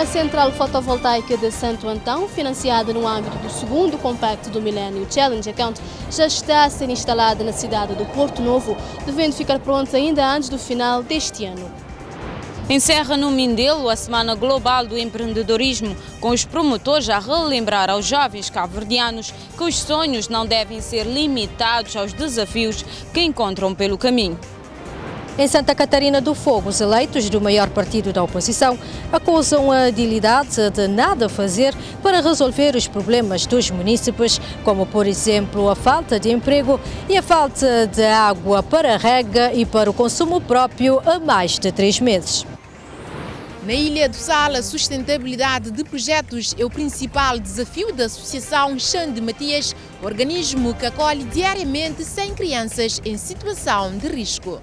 A central fotovoltaica de Santo Antão, financiada no âmbito do segundo compacto do Millennium Challenge Account, já está a ser instalada na cidade do Porto Novo, devendo ficar pronta ainda antes do final deste ano. Encerra no Mindelo a Semana Global do Empreendedorismo, com os promotores a relembrar aos jovens cabo-verdianos que os sonhos não devem ser limitados aos desafios que encontram pelo caminho. Em Santa Catarina do Fogo, os eleitos do maior partido da oposição acusam a agilidade de nada fazer para resolver os problemas dos munícipes, como, por exemplo, a falta de emprego e a falta de água para a rega e para o consumo próprio há mais de três meses. Na Ilha do Sal, a sustentabilidade de projetos é o principal desafio da Associação Xande Matias, organismo que acolhe diariamente 100 crianças em situação de risco.